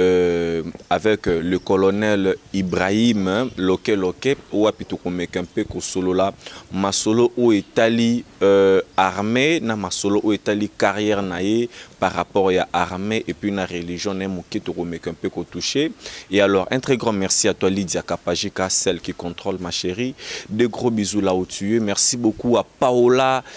Euh, avec euh, le colonel Ibrahim hein, Loke Loke wapi tokomeka mpe kosolola masolo oyo etali euh, armée na masolo oyo etali carrière na ye par rapport ya armée et puis na religion na ye moke tokomeka mpe kotouche et alors un très grand merci à toi Lydia Kapajika celle qui contrôle ma chérie de gros bisous là où tu es merci beaucoup à Paola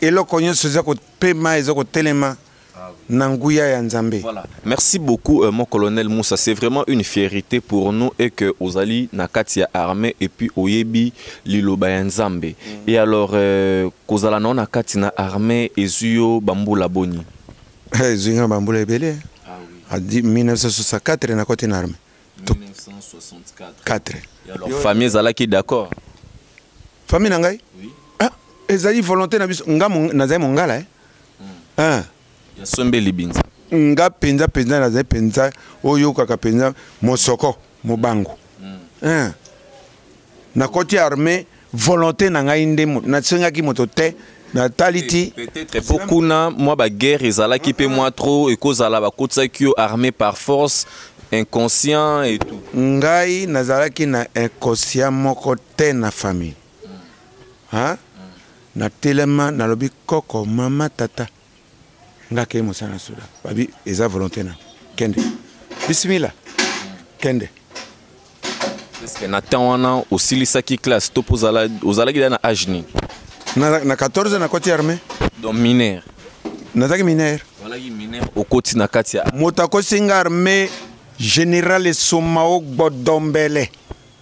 eloko nyonso eza kopema eza kotelema na nguya ya nzambe voilà. merci beaucoup euh, mon colonel moussa c'est vraiment une fierité pour nous et que ozali na kati ya armée et puis oyebi liloba ya nzambe mm. et alors euh, kozala nao na kati na armée ezwi yo bambula boni eh, ezwi nga bambula ebele ah, oui. 1964 nakoti na armée 1964 alors famille ezalaki d'accord famille na ngai oui. ah, ezali volonté na biso nga nazali mongala eh? mm. ah. ya sombe libinza nga mpenza mpenza nazali mpenza oyokaka mpenza mosoko mobango mm. ah. nakoti armée volonté na ngai nde nasengaki moto te natali ti peut-être po kuna mwa baguerre ezalaki mpe mwa trop ekozala bakotisaki yo armée par force inconscient et tout ngai nazalaki na inconscient moko te na famille ha natelema nalobi koko mama tata nga ke mosala na soda babi eza volonté na kende bisimila kende eske na temps wana osilisaki classe to mpo ozalaki da na age nini na, na 14 nakoti armée donc mineur nazalaki mineur ozalaki mineur okoti na kati ya moto akosi nga armée général esomao gbodombele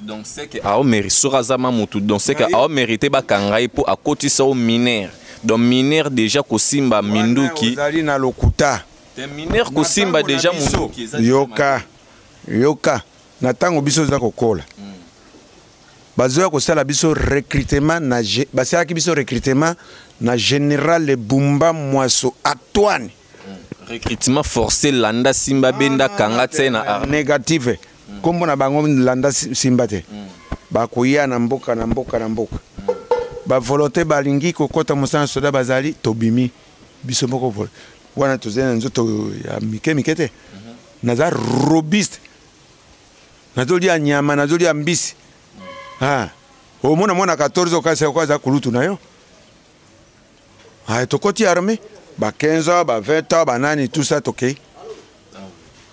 donc c'est que ao mérite soki aza ma mutu donc c'est que ao mérite bakanga ye mpo akotisa o mineur donc mineur déjà kosimba minduki ozali na lokuta te mineur kosimba déjà minduki yoka yoka na ntango biso eza kokola mm. bazoya kosala biso recrutement na basalaki biso recrutement na général bumba mwaso atoine recrutement forcé landa simba benda kanga tse na ar négative kombo na bango landa simba te bakoya na mboka na mboka na mboka bavolonté balingi kokɔta mosala soda bazali tobimi biso moko vol wana tozali na nzoto ya mike mike te naza robuste nazolia nyama nazolia mbisi omona mwana 14 okasi okoaza kulutu na yo ah, tokoti armée ba 15 ans ba 20 ans banani tout ça tokei okay.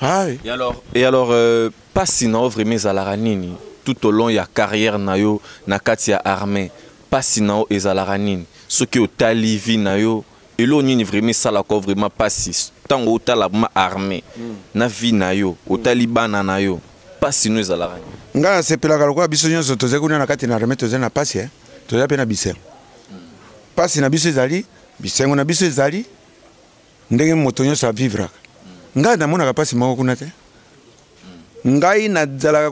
Ah oui. Et alors, et alors euh, pasi na yo vraiment ezalaka nini tout au long ya carrière na yo na kati ya armée pasi na yo ezalaka nini soki otali vie na yo elo nini vraiment esalaka vraiment pasi ntango otala ma armée mm. na vie na yo otali bana na yo pasi no ezalaka nini ngai nasepelaka lokola biso nyonso tozali kuna na kati na armée tozali na pasi eh? tozali mpe na bisengo mpasi na biso ezali bisengo na biso ezali ndenge moto nyonso avivraka ngai namonaka mpasi moko kuna te ngai nazalaka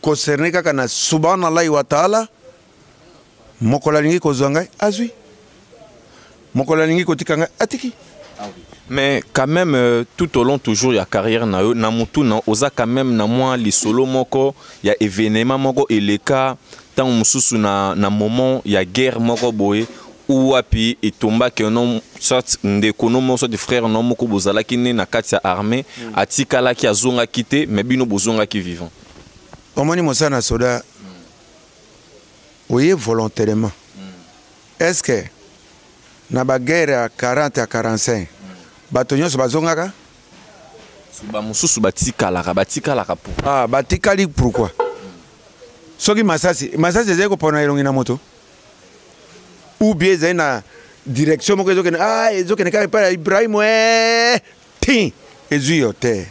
kocerne kaka na subhanallah wa taala mokolo alingi kozwa ngai azwi mokolo alingi kotika ngai atiki mais quand même euh, tout au long toujours ya carrière na yo na mutu na oza quand même na mwa lisolo moko ya événement moko eleka ntango mosusu na, na moment ya guerre moko boye ou wapi etombaki no soit ndeko no moko soit frère no moko bozalaki nde na kati ya armée mm. atikalaki azongaki te mais bino bozongaki vivant omoni mosala na soda mm. oye volontairement Est ce que na ba guerre ya 40 ya 45 bato nyonso bazongaka? bamosusu batikalaka batikalaka po ah, batikali pourkui soki masasi masasi ezali kopona elongi na moto ou bien ezali na direction moko ezokende ah, ezokende kaka epai ya ibrahim e eh, ti ezwi yo te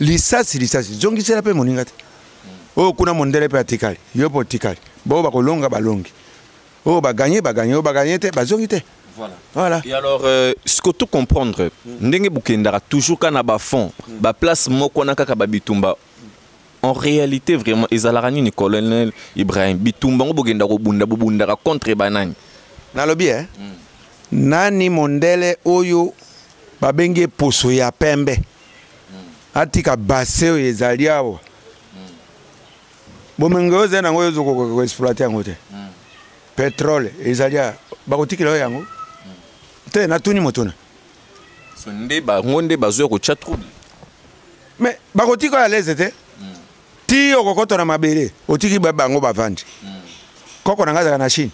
lisasi lisasi zongisela mpe moninga te oyo oh, kuna mondele mpe atikali yo mpe otikali bao bakolonga balongi oyo ba gagne ba gagne oyo ba gagne te bazongi te Voilà. voilà. Et alors, euh, ce que tout comprendre, mm. ndenge bukendara toujours kana ba fond, mm. ba place moko na kaka ba bitumba. En réalité vraiment ezalaka nini colonel Ibrahim bitumba ngo bogenda ko bunda bobunda contre banani. Nalobi hein. Mm. Nani mondele oyo babenge poso ya pembe. Mm. Atika base oyo ezali awa. bomengo oyo ozali nango ozo kokoka koexploite yango te hmm. petrole ezali bakotikela yo yango hmm. te natuni motuna nde bango nde bazoya kotya trouble mais bakotika oyo aleze te hmm. ti okokota na mabele otiki bango bavandi koko na ngai azalaka na chine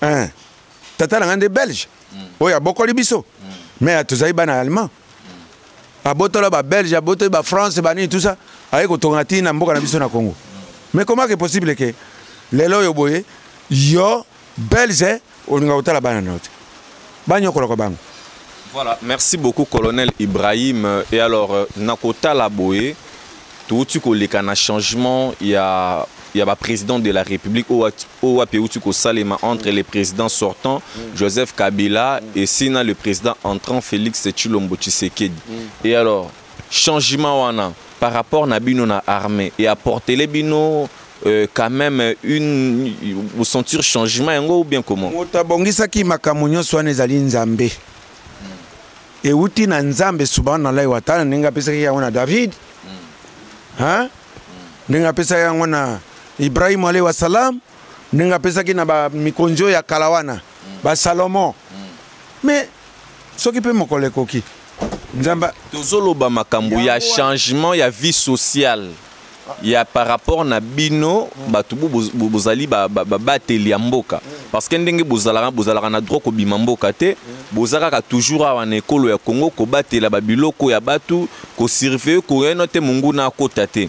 eh. tata na ngai nde belge oyo abokoli biso mais tozali bana allemand abotola ba belge abotola ba france banini tout ça aye kotonga ti na mboka na biso na congo mais comment que possible ke lelo oyo boye yo belge olinga kotala bana na yo te banyokolaka bango voilà merci beaucoup colonel ibrahim et alors euh, na kotala boye touti koleka na changement ya ya baprésident de la république oyo oyo wapi euti kosalema entre le président sortant joseph kabila esi na le président entrant félix tshilombo tshisekedi et alors changement wana par rapport na bino na armée e apportele bino euh, quand même une bosentir changement yango ou bien comment moto abongisaki makambo nyonso wana ezali nzambe euti na nzambe subhanallah watala ndenge apesaki yango na david ndenge apesaki yango na Ibrahim alayhi wa salam ndenge apesaki na ba mikonzi oyo ya kala wana mm. ba Salomon mm. mais soki pe mokolo ekoki nzamba tozoloba makambo ya changement ya vie sociale ya par rapport na bino bato bozali babateli ya mboka parce que ndenge bozalaka bozalaka na droit kobima mboka te boza kaka toujours awa na ekolo ya congo kobatela babiloko ya bato kosurveille koyeno te monguna akota te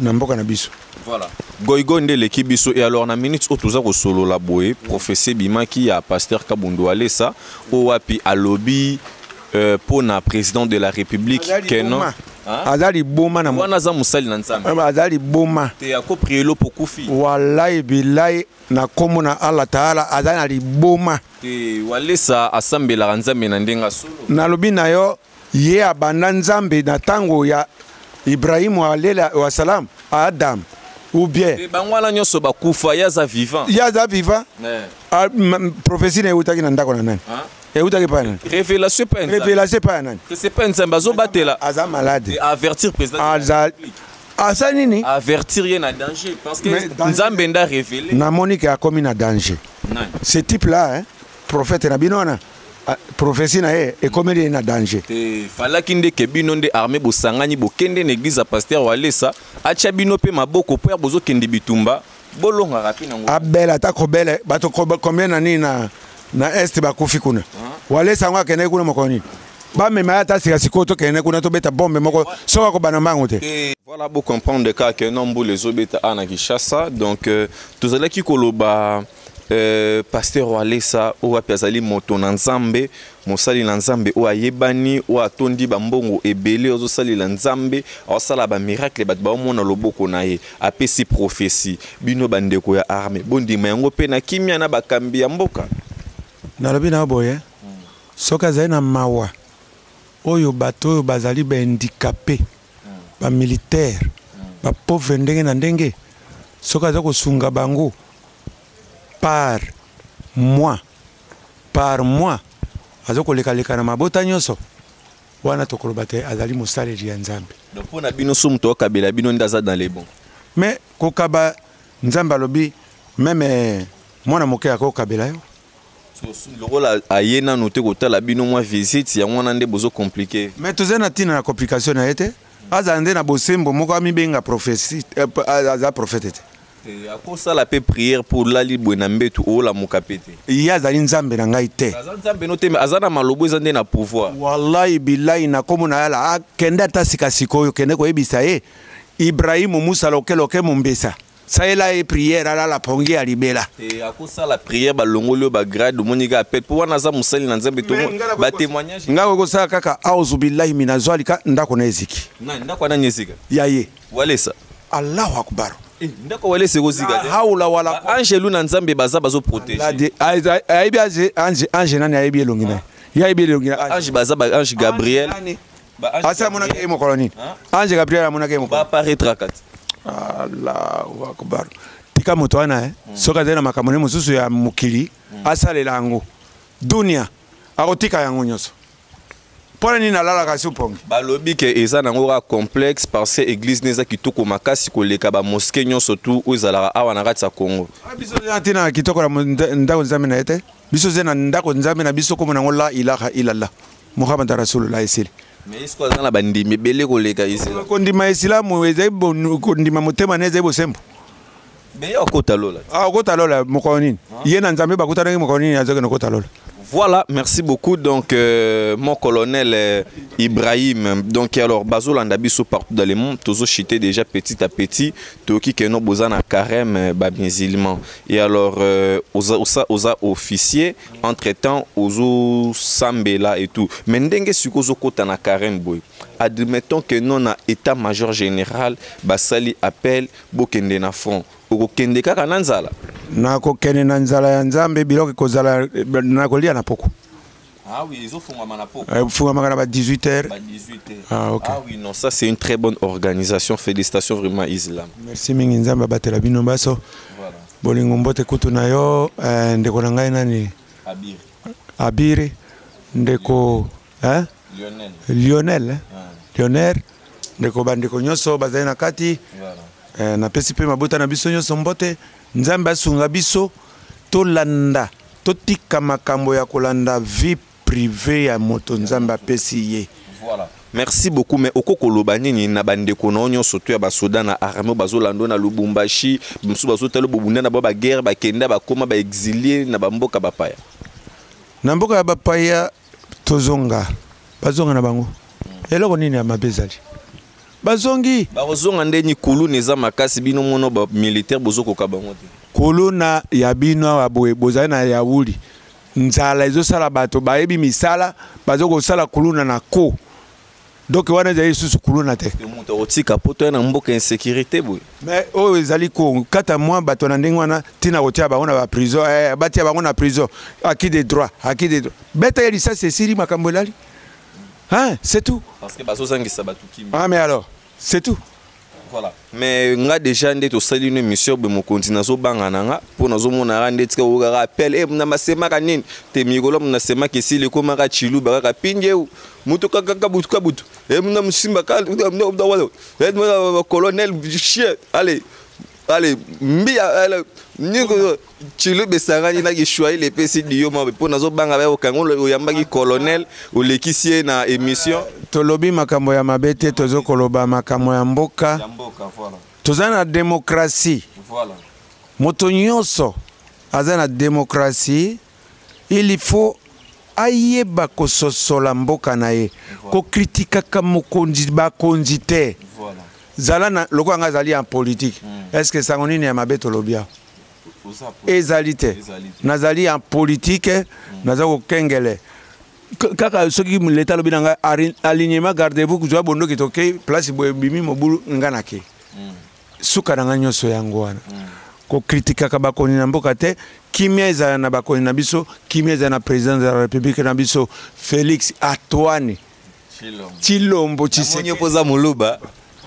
na mboka na biso voilà goigoy nde eleki biso et alors na minute oyo toza kosolola boye prophetie ebimaki ya pasteur kabundu alesa oyo wapi alobi euh, mpo na président de la république kenon aza liboma na wana aza mosali na nzambe eh, aza liboma te akoprielo mpo kufi walai bilai na nkombo na allah taala aza na liboma te walesa asambelaka nzambe na ndenge asolo nalobi na yo Ye abanda Nzambe na tango ya Ibrahim alela wa salam Adam ou bien mais bango wana nyonso bakufa ye aza vivant ye aza vivant eh. ah, prophétie na eutaki na ndako na nani ah. eutaki epai nani révélation epai révélation epai ya nani c'est pas nzambe azobatela aza malade avertir président aza asa nini avertir ye na danger parce que nzambe nda révélé namoni ke akomi na danger ce type là hein prophète na bino wana Ah, prophetie na ye ekomeli ye na danger te falaki nde ke bino nde armée bosangani bokende na église ya pasteur walesa atya bino mpe maboko mpo ya bozokende bitumba bolongaka mpe nango abela ata kobele bato combien na nini na, na est bakufi kuna ah. walesa yango akendeki kuna mokolo nini bamema ye ata sika sikoyo tokende kuna tobeta bombe moko soki akobana mbango te eh, voilà bocomprendre kaka ke no mbula ezobeta a na kinshasa donc euh, tozalaki koloba Euh, pasteur walesa oyo wapi azali moto na nzambe mosali na nzambe oyo ayebani oyo atondi bambongo ebele ozosalela nzambe aosala bamiracle bato baomona loboko na ye apesi profesi bino bandeko ya arme bondima yango mpe na kimya na bakambi ya mboka nalobi na yo boye soki azali na mawa oyo bato oyo bazali baindikape ba ba militaire ba pauvre ndenge na ndenge soki aza kosunga bango par mois par mois aza kolekaleka na mabota nyonso wana tokoloba te azali mosaleli ya nzambe mpo na bino so moto okabela bino nde aza dans le bon mais kokaba nzambe alobi meme mwana moke akokabela yo lokola aye nanu te kotala bino mwa visite yango wana nde bozo compliqué mais toza na ntina na complication na ye te azala nde na bosembo moko amibenga prophétie eh, aza prophète te eh, akosala mpe prière mpo olali boye na mbetu olamuka mpe te ye azali nzambe na ngai te aza nzambe no te aza na malobo eza nde na pouvoir wallahi bilahi na nkombo na yala akende ah, ata sika sikoyo kende koyebisa ye ibrahimu musa lokeloke mombesa salela ye prière alala pongi ya libela eh, akosala prière balongoli yo bagrade omoni kaka pete mpo wana aza mosali na nzambe to batémoignage ngai okosala kaka auzubillahi mina zwalika ndako na eziki ndako anani ezika ya ye walesa allahu akbar eh, ndako walesa ekozika te haula wala angelu na nzambe baza bazoprotege ayebi ange nani ayebi elongi na ye ye ayebi elongi na ange baza ba ange gabriel asi amonaki ye mokolo nini ange gabriel amonaki ye mokolobaparaîtrakati allahu akbar tika moto wana eh. mm. soki azali na makambo ne mosusu ya mokili mm. asalela yango dunia akotika yango nyonso mpo na nini nalalaka si mpongi balobi ke eza nango kaka complexe parce que église ne eza kitoko makasi koleka bamoske nyonso tu oyo ezalaka awa na kati ya congo ah, biso eza ntina kitoko na ndako nzambe na ye te biso eza na ndako nzambe na biso komo nango la ilaha illallah Muhammad Rasulullah esili mais est-ce que azana bandimi ebele koleka islam kondima islam ezali kondima motema ne ezali bosembo mais yo akota lola ah akota lola mokolo nini ye na nzambe bakutanaki mokolo nini azokende okota lola Voilà, merci beaucoup. Donc, euh, mon colonel euh, Ibrahim, donc alors, Bazola Ndabiso partout dans le monde, Tozo chité déjà petit à petit, Toki Keno Bozana Karem, euh, Bab musulman. Et alors, euh, osa, osa, osa officier, entre temps ozo sambela et tout mais ndenge siko ozo kota na carême boy admettons que non na état major général basali appel bokende na front okokende kaka na nzala nakokende na nzala ya nzambe biloko ekozala nakolia na poko Ah oui, ils ont fondamana na poko. Euh, fondamana na ba 18 heures. Ba 18 heures. Ah OK. Ah oui, non, ça c'est une très bonne organisation. Félicitations vraiment Islam. Merci mingi nzambe batela bino baso. Voilà. bolingo mbote kutu na yo eh, ndeko na ngai nani abiri, abiri ndeko eh? lionel, lionel, eh? Ah. lionel ndeko bandeko nyonso bazali na kati eh, napesi mpe mabota na biso nyonso mbote nzambe asunga biso tolanda totika makambo ya kolanda vip prive ya moto nzambe apesi ye voilà merci beaucoup mais oko koloba nini na bandeko na yo nyonso to ya basoda na armée bazolanda na lubumbashi mosusu bazotala bobunda na bango baguerre bakenda bakoma baexilie na bamboka bapaya na mboka ya bapaya tozonga bazonga na bango eloko nini ya mabe ezali bazongi bakozonga nde nini kuluna eza makasi bino mono bamilitaire bozokoka bango te kuluna ya bino awa boye bozali na yauli nzala ezosala bato bayebi misala bazo kosala kuluna na ko donc wana ezali lisusu kuluna te moto akotika mpo toya na mboka insécurité boye mais oyo ezali kokata mwa bato na ndenge wana ntina kotia bango na baprison eh, batia bango na prison aki de droit aki de droit beta ye lisasi esili makambo elali hein, c'est tout parce que bazozangisa bato kimi ah mais alors c'est tout Voilà. mais nga déjà nde tosali une émission boye mokonzi nazobanga na nga mpo nazomona yaka nde tika oyokaka appel e na masemaka nini te mikolo mna semaka esili ekomaka chiluba kaka pindeu moto kakaka butu ka butu e mna mosimba ka colonel chien allez ale mbiya ale niko chilo besangani na kishwaili epesi diyo mabe mpo nazobanga baye okanga oyambaki colonel olekisi ye na émission tolobi makambo ya mabe te tozo koloba makambo ya mboka toza na demokrasi moto nyonso aza na demokrasi il faut ayeba kososola mboka na ye kokritikaka mokonzi bakonzi te zala na lokola ngai azali en politique hmm. est ce que sango nini ya mabe tolobi awa ezali te nazali en politique hmm. naza kokengele kaka soki leta alobi na ngai alignement gardez vous kuzwa bondoki tokei place boye bimi mobulu ngai nakei suka na ngai nyonso yango wana mm. kokritikaka bakoni na mboka te kimia ezala na bakoni na biso kimia ezala na président de la république na biso félix atoine chilombo chiseoza moluba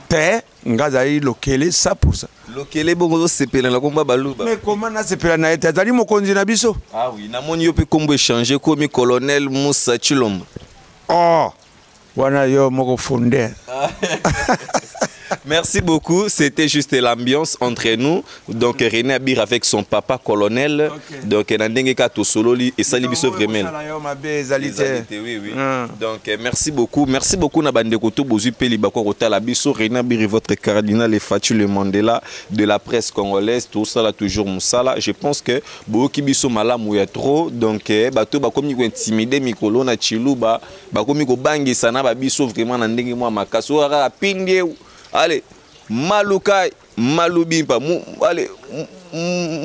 te nga azali lokele 100 pourcent lokele bongo ozosepela na komba baluba mais koma nasepela na ye te azali mokonzi na biso ah oui namoni yo mpe nkombo echange komi colonel musa chilombo oh wana yo moko funde Merci beaucoup. C'était juste l'ambiance entre nous. Donc René Abir avec son papa colonel. Okay. Donc Nandenge Kato Sololi et Sali Bisso Vremel. Oui, oui. Ah. Donc euh, merci beaucoup. Merci beaucoup na bande koto bozu peli bako kotala biso René Abir votre cardinal et Fatshi le Mandela de la presse congolaise tout ça là toujours musala. Je pense que boki biso malamu ya trop donc euh, bato bakomi ko intimider mikolo na Chiluba bakomi kobangisa na babiso vraiment na ndenge mwa makasi oyo kaka pindie ale malukai malubimpa ale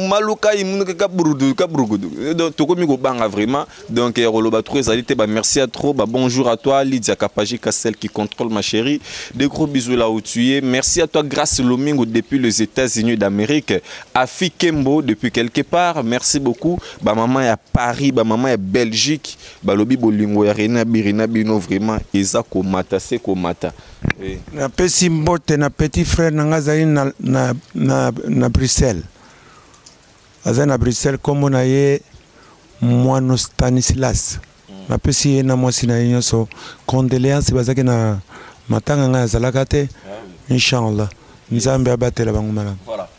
malukai kaburudu kaburugudu eh, donc tokomi kobanga vraiment donc ya koloba trop ezali te bamerci ya trop babonjour à toi lydia kapaji castel qui contrôle ma chérie de gros bisous là où tu es merci à toi grace lomingo depuis les états-unis d'amérique afi kembo depuis quelque part merci beaucoup bamama ya paris bamama ya belgique balobi bolingo ya rene na biri na bino vraiment eza komata se komata oui. napesi mbote na petit frère na ngai azali na, na, na, na bruxelles azali na bruxelles nkombo na ye mwano stanislas mm. napesi ye na mwasi na ye nyonso condoléance bazalaki na matanga ngai azalaka te ah, oui. inchallah nzambe abatela bango malamu voilà.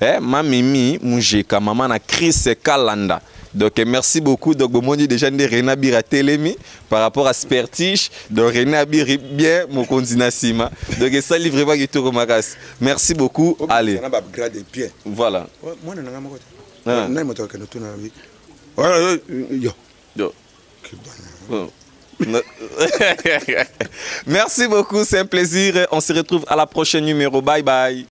Eh, ma mimi mujeka mama na chris kalanda donc merci beaucoup donc bomoni déjà nde rena bir atelemi par rapport à spertige donc rena bir bien mokonzi na nsima donc esali vraiment kitoko makasi merci beaucoup allez voilà mwana nanga moko ah. nani moto akende tuna yo yo Merci beaucoup, c'est un plaisir. On se retrouve à la prochaine numéro. Bye bye.